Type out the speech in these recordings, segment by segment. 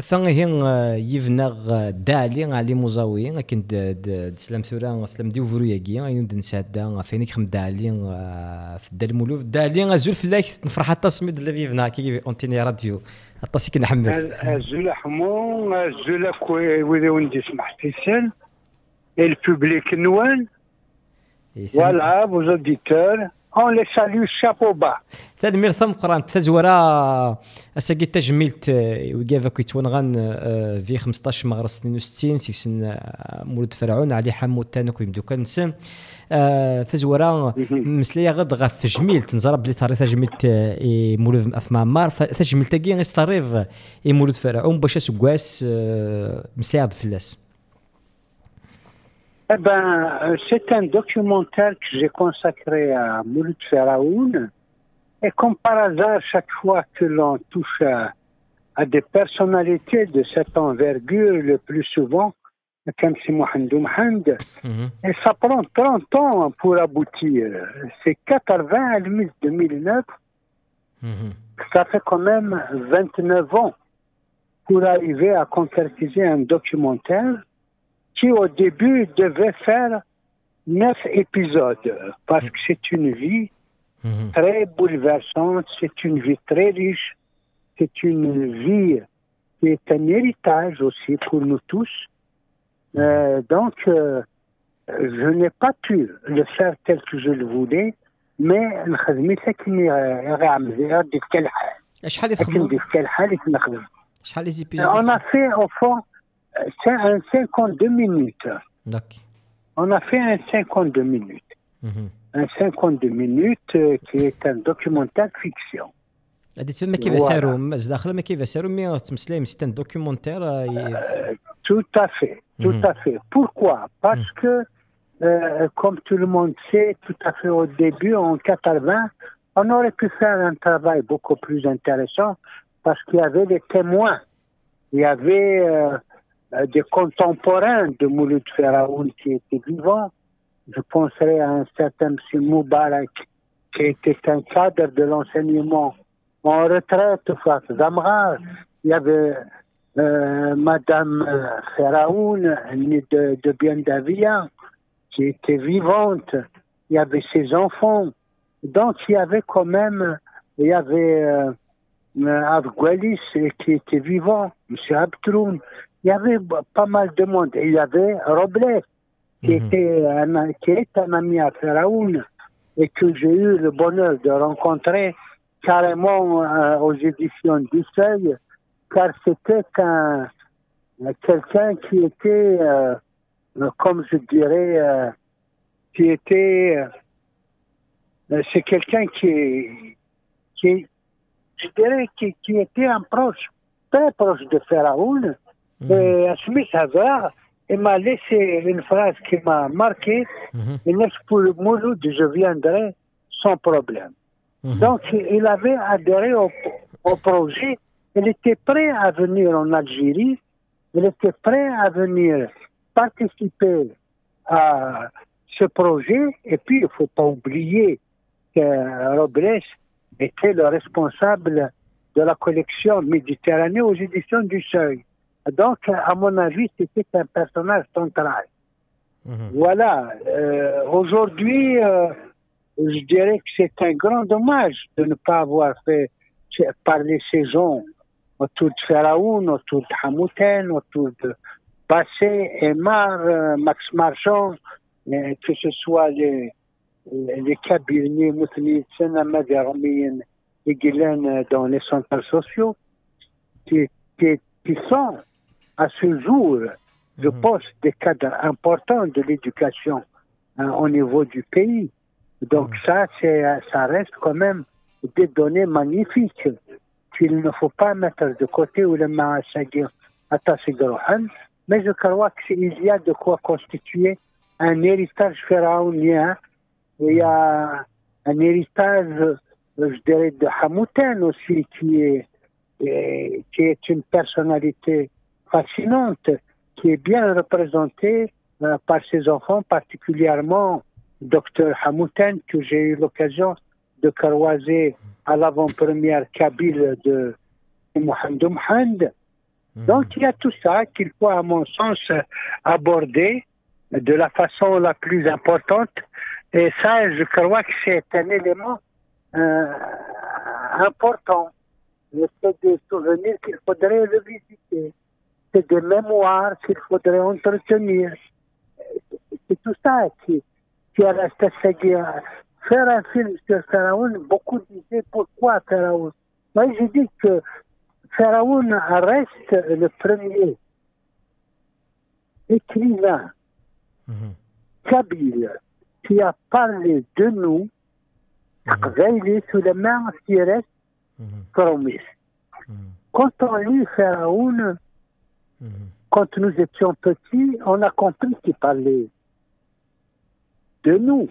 ثاني يفنا دالي علي مزاوي لكن سلام ثورا سلام ديو فرو ياكي ايون نساد فين خم دالي في الدال مولوف دالي ازول فلاك نفرح حتى سميد اللي فيفنا كي اونتيني راديو حتى سي كنحمل ازول حمو ازول ويلي وندي سمحت سال البوبليك نوال فوالا vos on les salue chapeau bas تدمير ثم قران تزورا اساكي تجميلت وكافا كيتونغان في 15 مغرس 62 سيسن مولود فرعون علي حمو تانوك يمدو كان نسم فزورا مسليا غد غا تجميل تنزرا بلي تاري تجميلت مولود اف معمار تجميلت كي غيستاريف مولود فرعون باش سكواس مسليا غد فلاس. Eh ben, euh, c'est un documentaire que j'ai consacré à Mouloud Feraoun. Et comme par hasard, chaque fois que l'on touche à, des personnalités de cette envergure, le plus souvent, comme si Mohamed mhm. et ça prend 30 ans pour aboutir. C'est 80 à 2009. Mhm. Ça fait quand même 29 ans pour arriver à concrétiser un documentaire qui au début devait faire neuf épisodes parce que c'est une vie mhm. très bouleversante, c'est une vie très riche, c'est une vie qui est un héritage aussi pour nous tous. Euh, donc, euh, je n'ai pas pu le faire tel que je le voulais, mais c'est qui On a fait au fond c'est un 52 minutes. On a fait un 52 minutes. Mhm. Un 52 minutes euh, qui est un documentaire fiction. tout à fait tout mhm. à fait pourquoi? Parce mhm. que euh, comme tout le monde sait tout à fait au début en 80 on aurait pu faire un travail beaucoup plus intéressant parce qu'il y avait des témoins il y avait euh, des contemporains de Mouloud Feraoun qui étaient vivants. Je penserai à un certain M. Moubarak, qui était un cadre de l'enseignement en retraite face Zamrar. Il y avait euh, Madame Feraoun, née de, de Biendavia, qui était vivante. Il y avait ses enfants. Donc il y avait quand même, il y avait euh, qui était vivant, M. Abtroun, il y avait pas mal de monde. il y avait Robles, qui, mhm. était un, qui est un ami à Feraoun et que j'ai eu le bonheur de rencontrer carrément euh, aux éditions du Seuil, car c'était un, quelqu'un qui était, euh, comme je dirais, euh, qui était, c'est quelqu'un qui, qui, je dirais, qui, qui était un proche, très proche de Feraoun, Mhm. Et Smith Hazard, il m'a laissé une phrase qui m'a marqué. Mm pour Mouloud, je viendrai sans problème. Mhm. Donc, il avait adhéré au, projet. Il était prêt à venir en Algérie. Il était prêt à venir participer à ce projet. Et puis, il ne faut pas oublier que Robles était le responsable de la collection Méditerranée aux éditions du Seuil. Donc, à mon avis, c'était un personnage central. Mhm. Voilà. Euh, aujourd'hui, euh, je dirais que c'est un grand dommage de ne pas avoir fait parler ces gens autour de Pharaon, autour de Hamouten, autour de Bassé, Emar, euh, Max Marchand, que ce soit les, les cabinets et Guylaine dans les centres sociaux, qui, qui, qui sont à ce jour, je mhm. pense, des cadres importants de l'éducation hein, au niveau du pays. Donc mhm. ça, ça reste quand même des données magnifiques qu'il ne faut pas mettre de côté ou le mais je crois qu'il y a de quoi constituer un héritage pharaonien. Il y a un héritage, je dirais, de Hamouten aussi, qui est, qui est une personnalité fascinante qui est bien représentée euh, par ses enfants, particulièrement Dr Hamouten, que j'ai eu l'occasion de croiser à l'avant-première kabyle de Mohamed Mohamed. Donc il y a tout ça qu'il faut, à mon sens, aborder de la façon la plus importante. Et ça, je crois que c'est un élément euh, important. C'est des souvenirs qu'il faudrait revisiter. C'est des mémoires qu'il faudrait entretenir. C'est tout ça qui, qui a resté Faire un film sur Pharaon, beaucoup disaient pourquoi Pharaon. Moi, je dis que Pharaon reste le premier écrivain mhm. kabyle qui a parlé de nous, veillé sur les mêmes qui reste promis. Quand on lit Pharaon, quand nous étions petits, on a compris qu'il parlait de nous.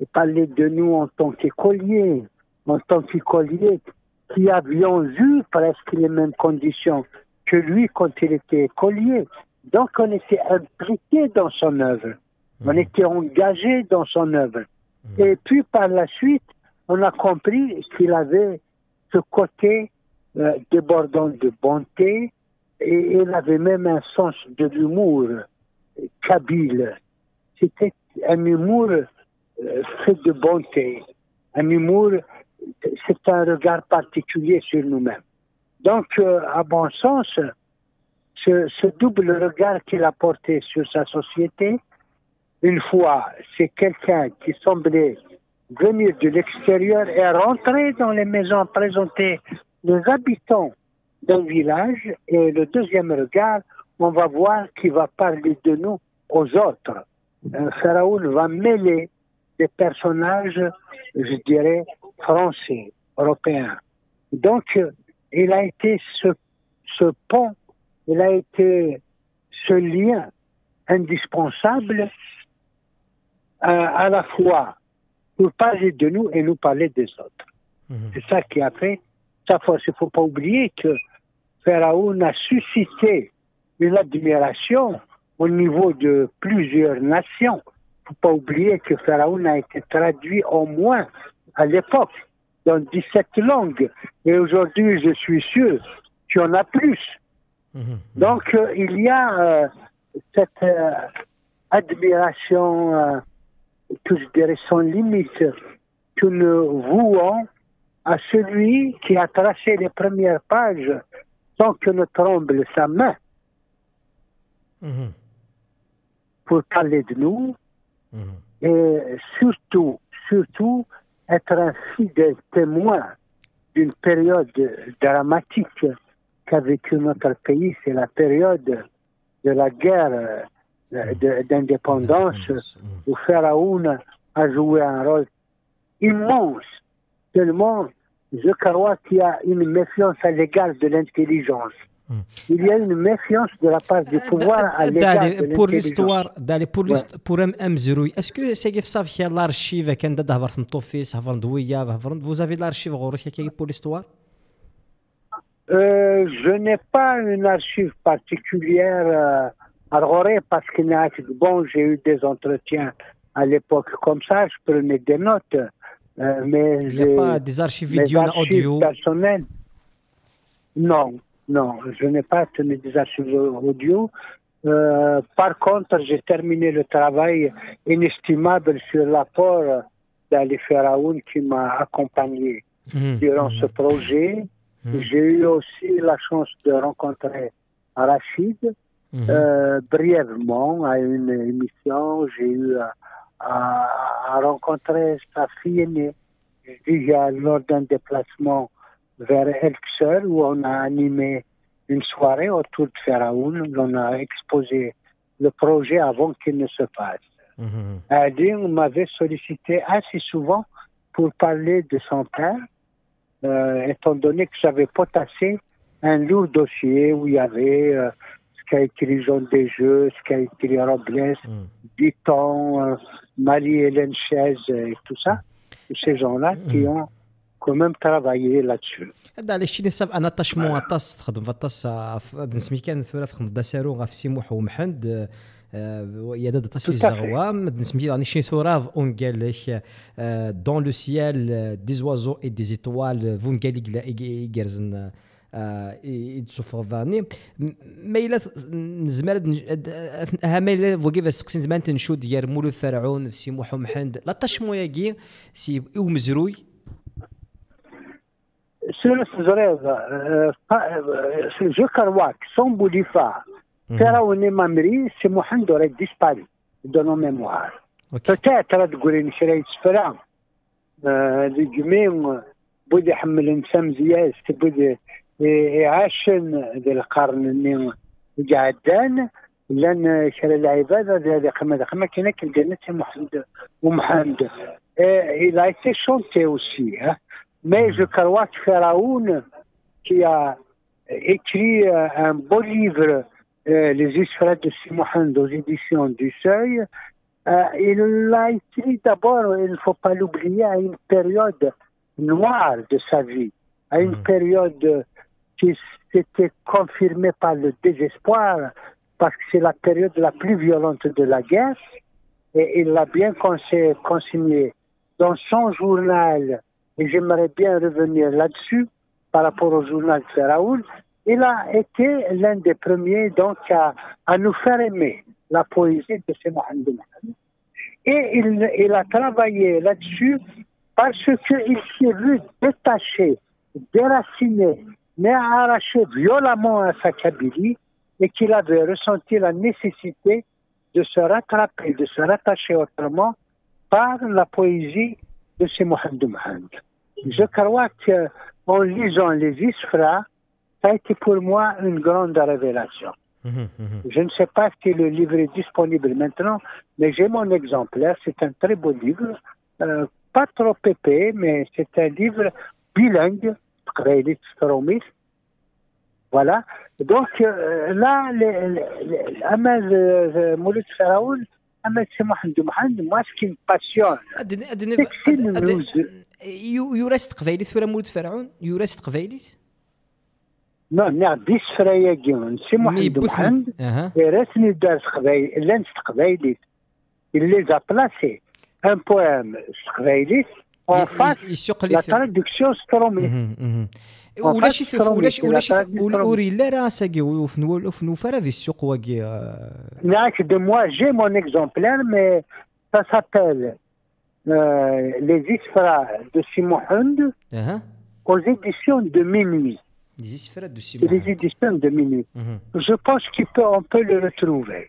Il parlait de nous en tant qu'écoliers, en tant qu'écoliers qui avions eu presque les mêmes conditions que lui quand il était écolier. Donc on était impliqué dans son œuvre, on mmh. était engagé dans son œuvre. Mmh. Et puis par la suite, on a compris qu'il avait ce côté euh, débordant de bonté et il avait même un sens de l'humour kabyle. C'était un humour euh, fait de bonté, un humour c'est un regard particulier sur nous-mêmes. Donc, euh, à bon sens, ce, double regard qu'il a porté sur sa société, une fois, c'est quelqu'un qui semblait venir de l'extérieur et rentrer dans les maisons, présenter les habitants d'un village. Et le deuxième regard, on va voir qu'il va parler de nous aux autres. Pharaon va mêler des personnages, je dirais, français, européen. Donc, il a été ce, ce pont, il a été ce lien indispensable euh, à la fois pour parler de nous et nous parler des autres. Mhm. C'est ça qui a fait sa force. Il ne faut pas oublier que Pharaon a suscité une admiration au niveau de plusieurs nations. Il ne faut pas oublier que Pharaon a été traduit au moins à l'époque dans 17 langues. Et aujourd'hui, je suis sûr qu'il y en a plus. Mhm. Donc, euh, il y a euh, cette euh, admiration, que je dirais sans limite, que nous vouons à celui qui a tracé les premières pages sans que ne tremble sa main mhm. pour parler de nous. Mhm. Et surtout, surtout, être un fidèle témoin d'une période dramatique qu'a vécu notre pays, c'est la période de la guerre euh, d'indépendance où Pharaon a joué un rôle immense, tellement je crois qu'il y a une méfiance à l'égard de l'intelligence. Hmm. Il y a une méfiance de la part du pouvoir à l'égard de Pour l'histoire, pour l'histoire, pour Mzrouy, est-ce que c'est que ça fait l'archive كان داد هضر في مطوفيس هضر دويه هضر vous avez l'archive غورك pour l'histoire euh, je n'ai pas une archive particulière euh, à Roré parce qu'il n'y a que bon, j'ai eu des entretiens à l'époque comme ça, je prenais des notes, euh, mais il n'y a pas des archives vidéo, audio? personnelles. Non, non, je n'ai pas tenu des archives audio. Euh, par contre, j'ai terminé le travail inestimable sur l'apport d'Ali Pharaoun qui m'a accompagné mmh. durant mmh. ce projet. Mmh. J'ai eu aussi la chance de rencontrer Rachid euh, brièvement à une émission. J'ai eu à, à, rencontrer sa fille aînée. lors d'un déplacement vers Elxer où on a animé une soirée autour de Pharaon. On a exposé le projet avant qu'il ne se passe. Mmh. m'avait sollicité assez souvent pour parler de son père, euh, étant donné que j'avais potassé un lourd dossier où il y avait euh, qu'a écrit Jean Desjeux, ce qu'a écrit Robles, mmh. euh, Marie-Hélène Chaise et tout ça. Ces gens-là qui mm. ont كمان ترافايي لاتشو هذا على الشيء نساب انا طاشمو طاس تخدم في طاس نسمي كان ثورة في داسارو غاف سيموح ومحند يا دادا طاس في الزغوام نسمي راني شي ثورة اون قال لك دون لو سيال دي زوازو اي دي زيتوال فون قال لك جيرزن يتسوفغ فاني. ما إلا نزمر ها ما إلا فوكي سقسين زمان تنشو ديال مولود فرعون في سي محمد لا تشمو ياكي سي إو مزروي؟ سورة زريض جو كرواك سون بوليفا فرعون مامري سي محمد aurait disparu de nos mémoires. Peut-être تقولي شريت سفرا الجميع بودي يحمل انسان زياس بودي يعاشن ذي القرن اللي قعدان لان شر العباده هذه قمه قمه كاين الجنه محمد ومحمد il a été chanté aussi hein. mais je crois que Pharaon qui a écrit un beau livre euh, les Israël de Simon aux éditions du Seuil euh, il l'a écrit d'abord il ne faut pas l'oublier à une période noire de sa vie à une mmh. période qui s'était confirmé par le désespoir, parce que c'est la période la plus violente de la guerre, et il l'a bien consigné. Dans son journal, et j'aimerais bien revenir là-dessus par rapport au journal de Pharaon, il a été l'un des premiers donc à, nous faire aimer la poésie de ce Mohamed. Et il, il a travaillé là-dessus parce qu'il s'est vu détaché, déraciné mais arraché violemment à sa Kabylie et qu'il avait ressenti la nécessité de se rattraper, de se rattacher autrement par la poésie de ce Mohamed Mohamed. Je crois qu'en lisant les Isfra, ça a été pour moi une grande révélation. Je ne sais pas si le livre est disponible maintenant, mais j'ai mon exemplaire. C'est un très beau livre, euh, pas trop épais, mais c'est un livre bilingue, قبايلي تستروميس فوالا دونك لا أما مولود فرعون أما سي محمد محمد ماسكين باسيون يورست تقبايلي ثورة مولود فرعون؟ يورست تقبايلي نو نعديش فرايا كيون سي محمد محمد راسني دارت تقبايلي لأن تقبايلي اللي زابلاسي ان بوام تقبايلي اون فاس لا ترادكسيون سترومي ولاش ولاش ولاش اوري لا راه ساكي وفنو وفنو فرا في السوق واكي نعك دو موا جي مون اكزومبلير مي سا سابيل لي زيسفرا دو سيمون هوند aux éditions de minuit. Les Isfra de Simon. Les éditions de minuit. Mm -hmm. Je pense qu'on peut, on peut le retrouver.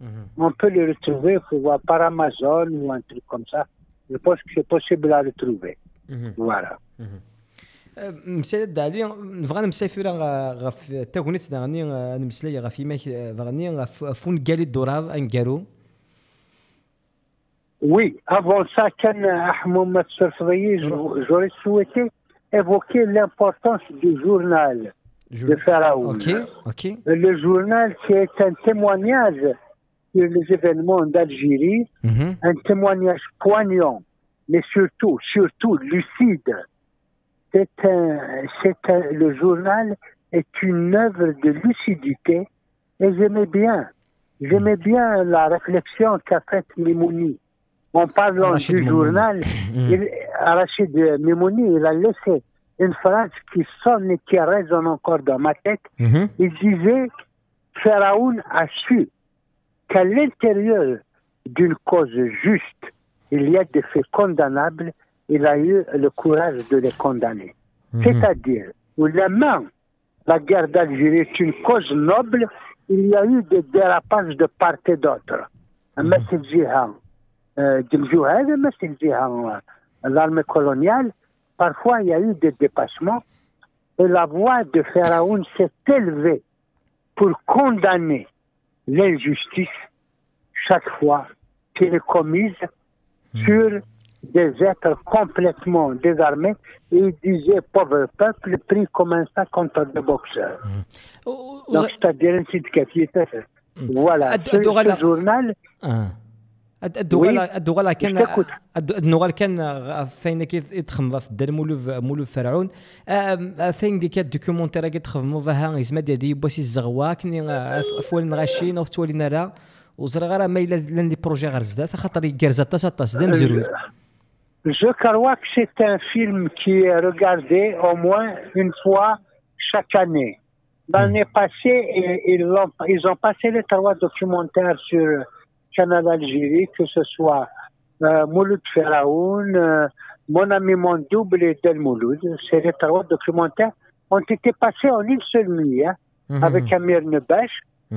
Mm -hmm. On peut le retrouver voir, par Amazon ou un truc comme ça. Je pense que c'est possible à retrouver. Mm -hmm. Voilà. مسالة دالي نبغى نمسافر غف تاغونيت داغني نمسلاي غف يماك فغني غف فون كالي الدوراب انكارو Oui, avant ça, quand Ahmed Surfrayi, j'aurais souhaité évoquer l'importance du journal de Pharaon. Okay, okay. Le journal qui est un témoignage sur les événements d'Algérie, -hmm. un témoignage poignant, mais surtout, surtout lucide c'est un, c'est un, le journal est une œuvre de lucidité et j'aimais bien, j'aimais bien la réflexion qu'a faite Mimouni. En parlant du journal, il, Rachid Mimouni, il a laissé une phrase qui sonne et qui résonne encore dans ma tête. -hmm. Il disait, Pharaon a su qu'à l'intérieur d'une cause juste, il y a des faits condamnables il a eu le courage de les condamner. Mmh. C'est-à-dire, où la main, la guerre d'Algérie est une cause noble, il y a eu des dérapages de part et d'autre. L'armée coloniale, parfois il y a eu des dépassements, et la voix de Pharaon s'est élevée pour condamner l'injustice, chaque fois qu'elle est commise hmm. sur des êtres complètement désarmés et il disait pauvre peuple pris comme un sac contre des boxeurs. Hmm. Donc, c'est-à-dire une situation. Mmh. Voilà. Ce, ce journal. Ah. الدغال الدغال كان الدغال كان فين كيتخدم في الدار مولوف مولوف فرعون. فين ديك الدوكيومونتير كيتخدموا فيها يسمى ديال دي بوسي الزغوا كني فوالين غاشين أو تولينا راه وزرا غير ما إلا لأن دي بروجي غير زدات خاطر كرزات تاسا دا مزروي. Je crois que c'est un film qui est regardé au moins une fois chaque année. L'année passée, ils, ont, ils ont passé les trois documentaires sur Canal Algérie, que ce soit euh, Mouloud Feraoun, euh, Mon ami mon double et Del Mouloud. Ces trois documentaires ont été passés en une seule nuit hein, Mhm. avec Amir Nebesh.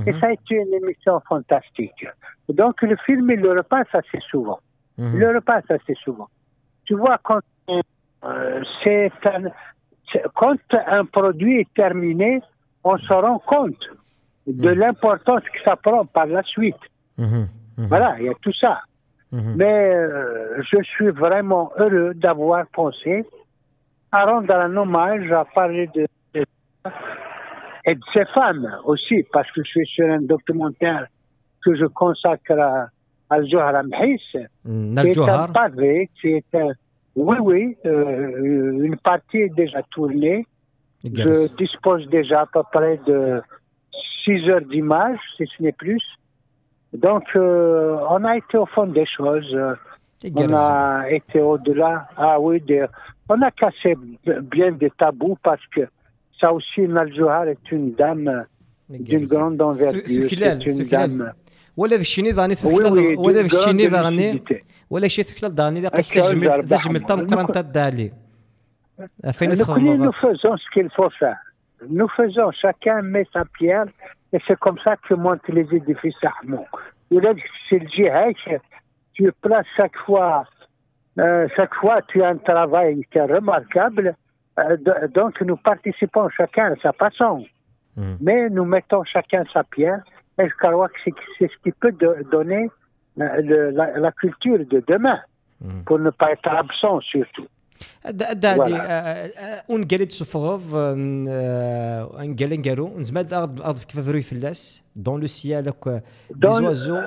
Et Mhm. ça a été une émission fantastique. Donc le film, il le repasse assez souvent. Il Mhm. le repasse assez souvent. Tu vois, quand, euh, c'est quand un produit est terminé, on se rend compte de l'importance que ça prend par la suite. Mhm. Voilà, il y a tout ça. Mhm. Mais euh, je suis vraiment heureux d'avoir pensé à rendre un hommage, à parler de, ces femmes aussi, parce que je suis sur un documentaire que je consacre à Al-Johar mm, qui est un pavé, qui est un... Oui, oui, euh, une partie est déjà tournée. Je dispose déjà à peu près de 6 heures d'image, si ce n'est plus. Donc, euh, on a été au fond des choses. euh, On يجلس. a été au-delà. Ah oui, des- on a cassé b- bien des tabous parce que ça aussi, Naljohar est une dame d'une يجلس. grande envergure. سو- سكلال، C'est une سكلال. dame. ولا في الشيني ضاني Oui, oui, ولا d'une في الشيني grande ضاني lucidité. ولا شي سكلال ضاني لا أكيد زجمل أربعة. زجمل تام قران تدالي فين Nous, تخدم nous faisons ce qu'il faut faire. Nous faisons, chacun met sa pierre, et c'est comme ça que montent les édifices Ahmou. Il est c'est le djihad, tu places chaque fois, euh, chaque fois tu as un travail qui est remarquable, euh, de- donc nous participons chacun à sa façon, mais nous mettons chacun sa pierre, et je crois que c'est ce qui peut do- donner euh, le- la, la culture de demain, pour ne pas être absent surtout. Da,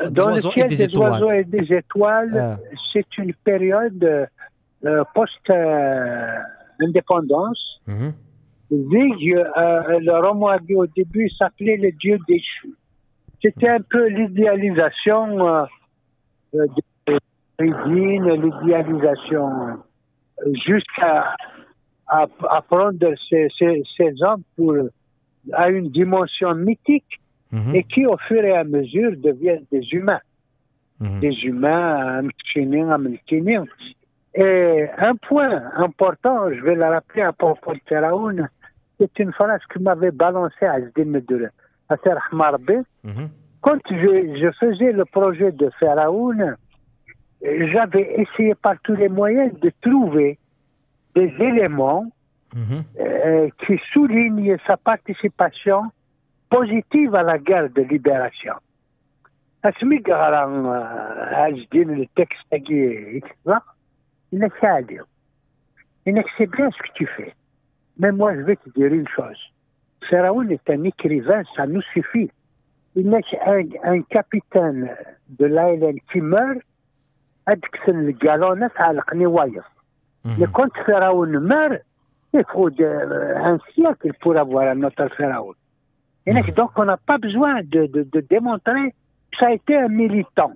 dans le ciel des oiseaux, et des, étoiles. des étoiles, c'est une période euh, euh, post-indépendance. Euh, le roman a dit au début, s'appelait les dieux déchus. C'était un peu l'idéalisation euh, l'idéalisation jusqu'à à, à prendre ces, ces, ces hommes pour, à une dimension mythique et qui, au fur et à mesure, deviennent des humains. Des humains. Et un point important, je vais le rappeler à propos de Pharaon, c'est une phrase qui m'avait balancé à Zdin de à Serahmarbe. Quand je, je faisais le projet de Pharaon, j'avais essayé par tous les moyens de trouver des éléments euh, qui soulignent sa participation positive à la guerre de libération. أسمي قرا عجدين التكست تاعي يكتبه إنك عادي إنك c'est bien ce que tu fais. Mais moi, je vais te dire une chose. Pharaon est un écrivain, ça nous suffit. Il n'est qu'un un capitaine de l'ALN qui meurt, ad kksen lgalunat ɛalqen i wayeḍ un siècle pour avoir un autre firawun donc on n'a pas besoin de, de, démontrer que ça a été un militant.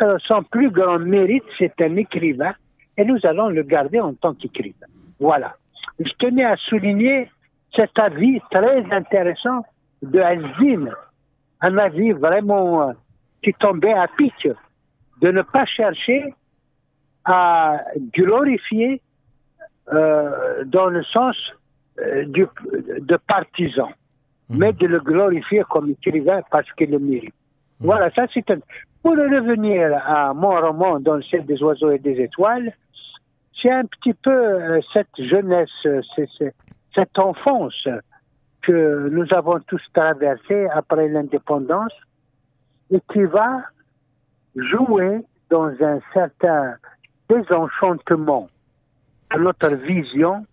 Euh, son plus grand mérite c'est un écrivain et nous allons le garder en tant qu'écrivain. Voilà. Je tenais à souligner cet avis très intéressant de Azim, un avis vraiment euh, qui tombait à pic de ne pas chercher à glorifier euh, dans le sens euh, du, de partisan, mais de le glorifier comme écrivain parce qu'il le mérite. Voilà, ça c'est un... Pour revenir à mon roman dans le ciel des oiseaux et des étoiles, c'est un petit peu euh, cette jeunesse, cette enfance que nous avons tous traversée après l'indépendance et qui va jouer dans un certain désenchantement de notre vision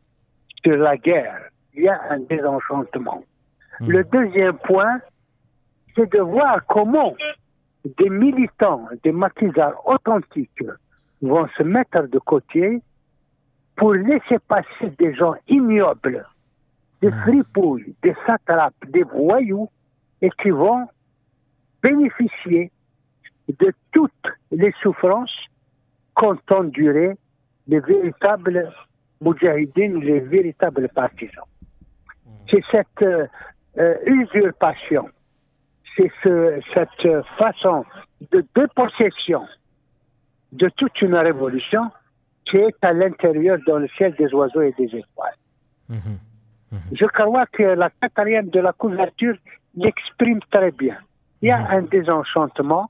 sur la guerre. Il y a un désenchantement. Le deuxième point, c'est de voir comment des militants, des maquisards authentiques vont se mettre de côté pour laisser passer des gens ignobles, des fripouilles, des satrapes, des voyous, et qui vont bénéficier de toutes les souffrances qu'ont endurées les véritables moudjahidines, les véritables partisans. C'est cette euh, euh, usurpation, c'est ce, cette façon de dépossession de toute une révolution qui est à l'intérieur dans le ciel des oiseaux et des étoiles. Mhm. Mhm. Je crois que la quatrième de la couverture l'exprime très bien. Il y a un désenchantement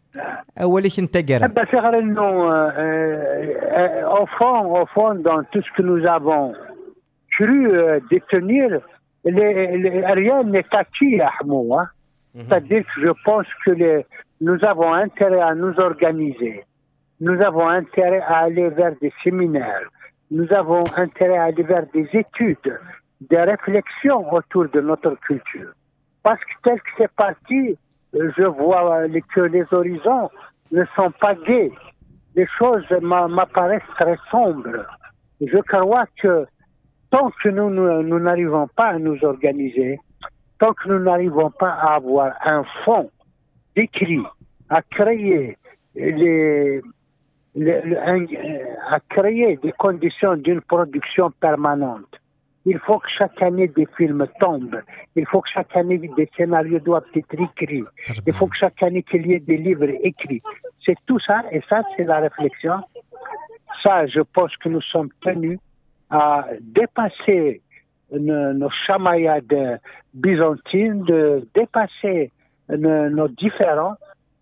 اوليك انت كرا با صغير انه au fond au fond dans tout ce que nous avons cru détenir rien n'est acquis à Hamoua. C'est-à-dire que je pense que les, nous avons intérêt à nous organiser. Nous avons intérêt à aller vers des séminaires. Nous avons intérêt à aller vers des études, des réflexions autour de notre culture. Parce que tel que c'est parti, je vois que les horizons ne sont pas gais. Les choses m'apparaissent très sombres. Je crois que tant que nous n'arrivons pas à nous organiser, tant que nous n'arrivons pas à avoir un fonds d'écrit, à créer les, à créer des conditions d'une production permanente. Il faut que chaque année des films tombent. Il faut que chaque année des scénarios doivent être écrits. Il faut que chaque année qu'il y ait des livres écrits. C'est tout ça, et ça, c'est la réflexion. Ça, je pense que nous sommes tenus à dépasser nos chamaillades byzantines, de dépasser nos différends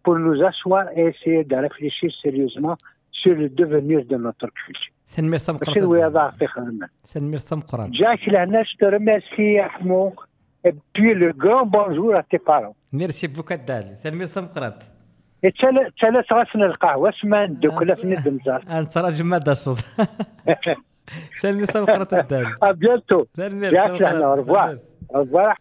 pour nous asseoir et essayer de réfléchir sérieusement sur le devenir de notre culture. سنمير سمقران ماشي الوضع في خدمة سنمير سمقران جاك لهنا شترماسي يا حمو. بي لو كرون بونجور ا تي بارون ميرسي بوكا دالي سنمير سمقران ثلاث غسن القهوة سما ندوكلا في ندم زار انت راجل ما داصد سنمير سمقران الدالي ا بيانتو جاك لهنا ربوع ربوع